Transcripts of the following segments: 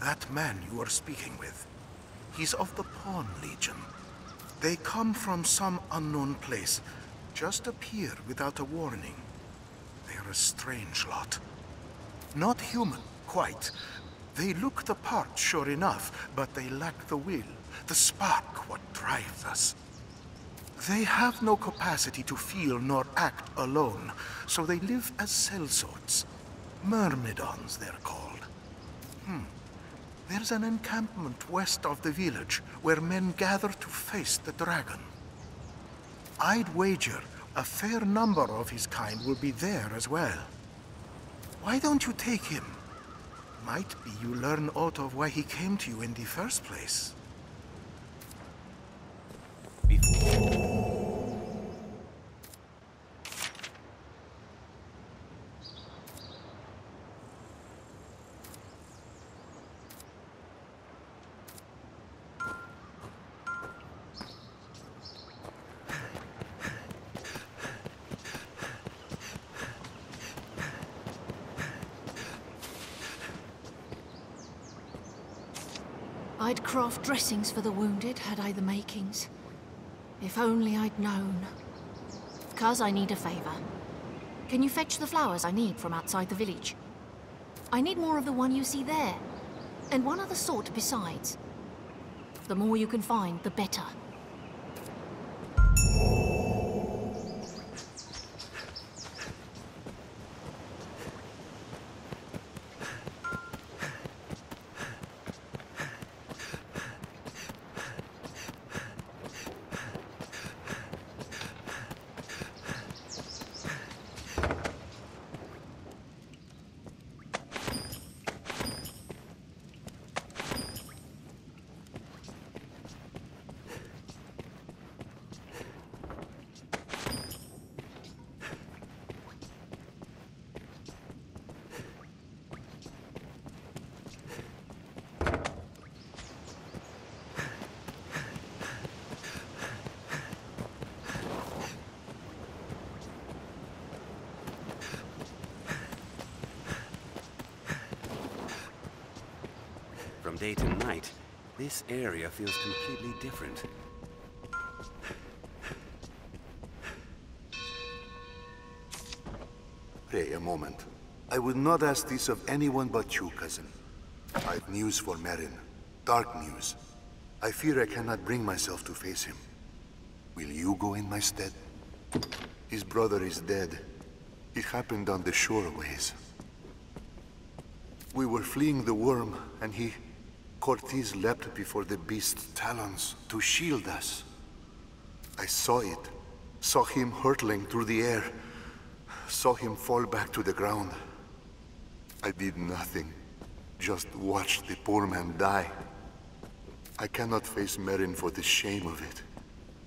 that man you are speaking with. He's of the Pawn Legion. They come from some unknown place, just appear without a warning. They're a strange lot. Not human, quite. They look the part, sure enough, but they lack the will, the spark, what drives us. They have no capacity to feel nor act alone, so they live as sellswords. Myrmidons, they're called. Hmm. There's an encampment west of the village where men gather to face the dragon. I'd wager a fair number of his kind will be there as well. Why don't you take him? Might be you learn aught of why he came to you in the first place. I'd craft dressings for the wounded, had I the makings. If only I'd known. Cuz I need a favor. Can you fetch the flowers I need from outside the village? I need more of the one you see there. And one other sort besides. The more you can find, the better. Day to night, this area feels completely different. Pray a moment. I would not ask this of anyone but you, cousin. I've news for Merrin. Dark news. I fear I cannot bring myself to face him. Will you go in my stead? His brother is dead. It happened on the shore ways. We were fleeing the worm, and he... Cortez leapt before the beast's talons to shield us. I saw it. Saw him hurtling through the air. Saw him fall back to the ground. I did nothing. Just watched the poor man die. I cannot face Merrin for the shame of it.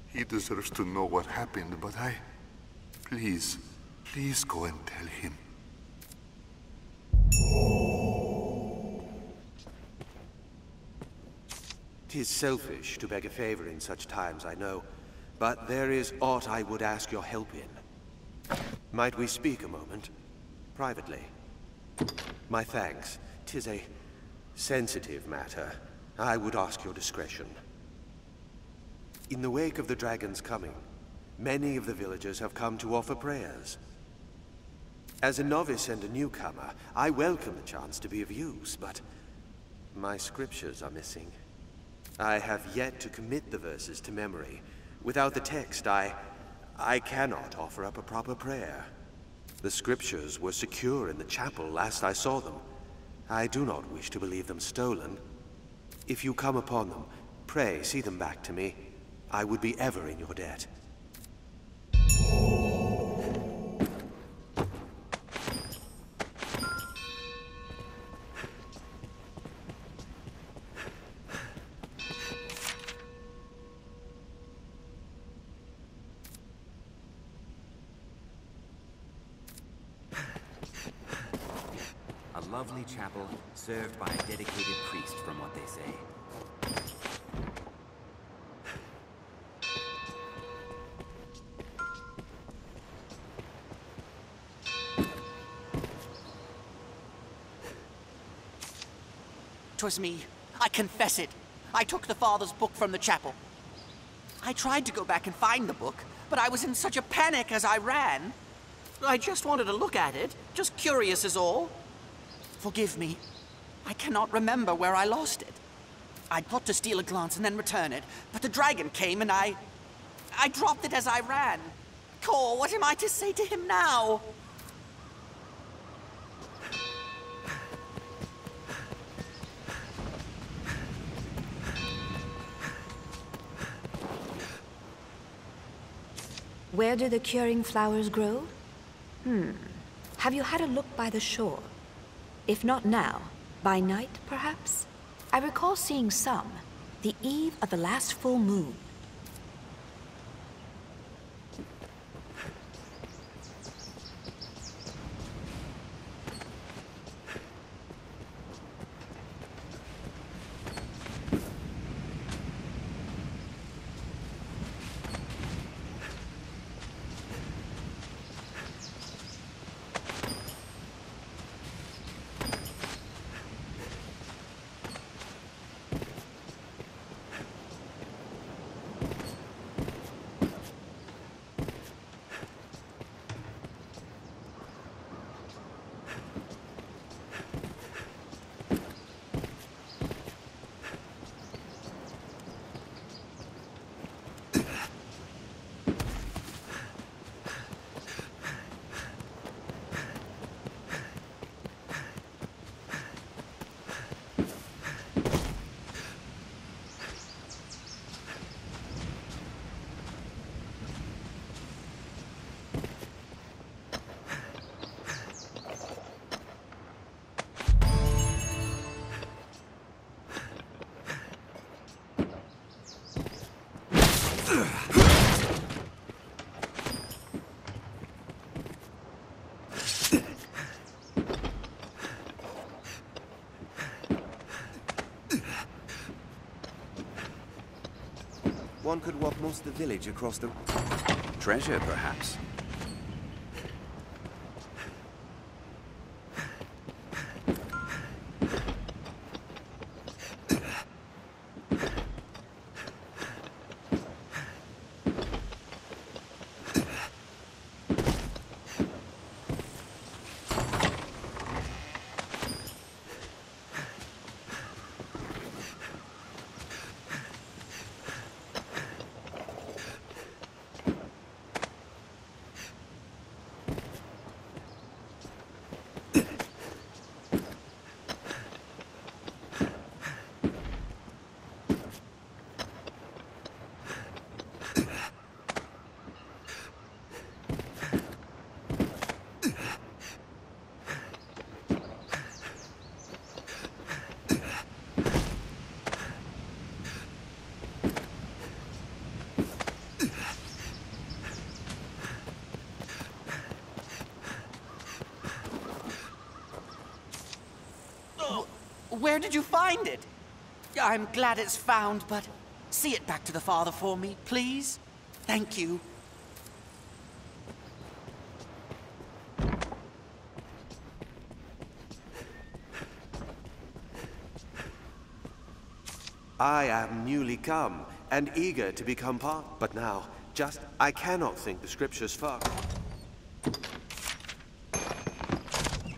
He deserves to know what happened, but I... Please, please go and tell him. Tis selfish to beg a favor in such times, I know, but there is aught I would ask your help in. Might we speak a moment? Privately. My thanks. Tis a sensitive matter. I would ask your discretion. In the wake of the dragon's coming, many of the villagers have come to offer prayers. As a novice and a newcomer, I welcome the chance to be of use, but my scriptures are missing. I have yet to commit the verses to memory. Without the text, I... I cannot offer up a proper prayer. The scriptures were secure in the chapel last I saw them. I do not wish to believe them stolen. If you come upon them, pray see them back to me. I would be ever in your debt. Lovely chapel, served by a dedicated priest from what they say. 'Twas me. I confess it. I took the father's book from the chapel. I tried to go back and find the book, but I was in such a panic as I ran. I just wanted to look at it, just curious is all. Forgive me. I cannot remember where I lost it. I thought to steal a glance and then return it, but the dragon came and I... I dropped it as I ran. Cor, what am I to say to him now? Where do the curing flowers grow? Hmm. Have you had a look by the shore? If not now, by night, perhaps? I recall seeing some, the eve of the last full moon. One could walk most of the village across the... Treasure, perhaps. Where did you find it? I'm glad it's found, but see it back to the father for me, please. Thank you. I am newly come, and eager to become part. But now, just, I cannot think the scriptures far.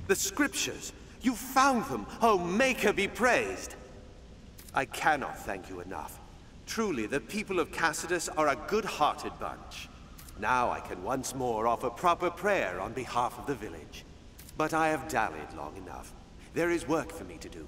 The scriptures! You found them! Oh, Maker be praised! I cannot thank you enough. Truly, the people of Cassardis are a good-hearted bunch. Now I can once more offer proper prayer on behalf of the village. But I have dallied long enough. There is work for me to do.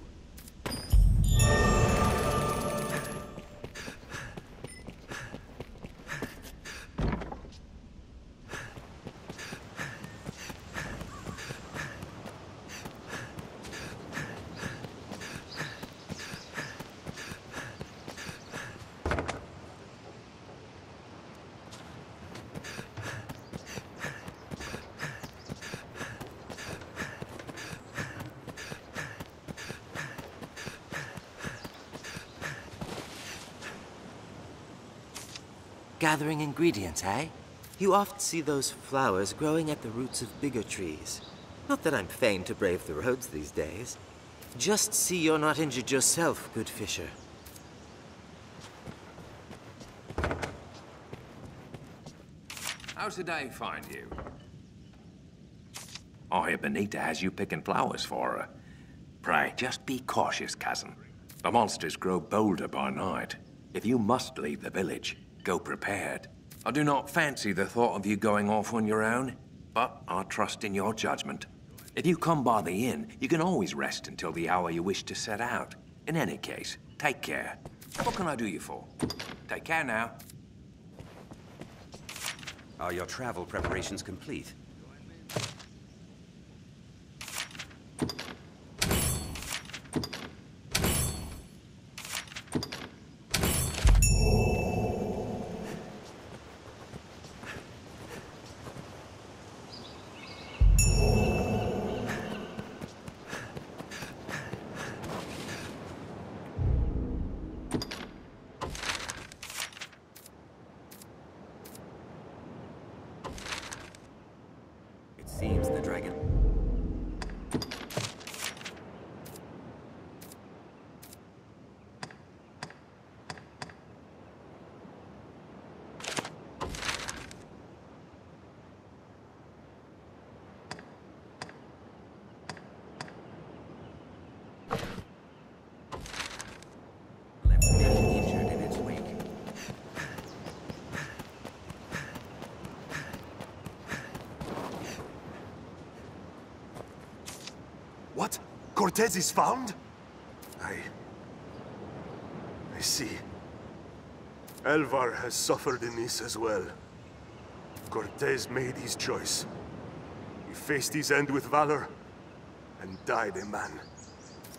Gathering ingredients, eh? You oft see those flowers growing at the roots of bigger trees. Not that I'm fain to brave the roads these days. Just see you're not injured yourself, good fisher. How's the day find you? I hear Benita has you picking flowers for her. Pray, just be cautious, cousin. The monsters grow bolder by night. If you must leave the village, go prepared. I do not fancy the thought of you going off on your own, but I trust in your judgment. If you come by the inn, you can always rest until the hour you wish to set out. In any case, take care. What can I do you for? Take care now. Are your travel preparations complete? It seems the dragon... left many injured in its wake. What? Cortez is found? I... I see. Elvar has suffered in this as well. Cortez made his choice. He faced his end with valor, and died a man.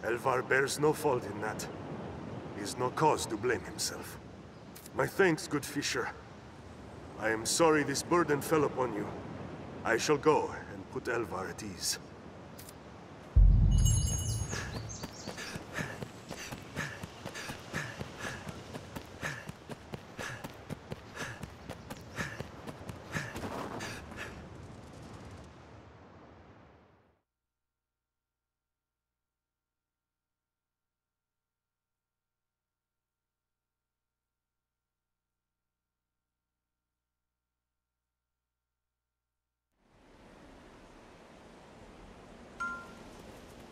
Elvar bears no fault in that. He has no cause to blame himself. My thanks, good fisher. I am sorry this burden fell upon you. I shall go and put Elvar at ease.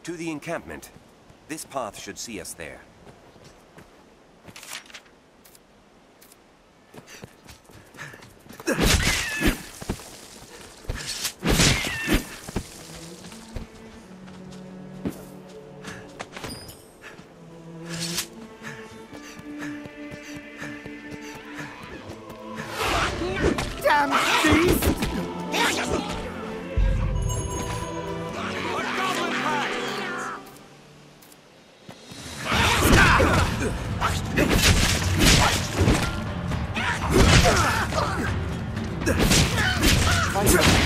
To the encampment. This path should see us there. Fight.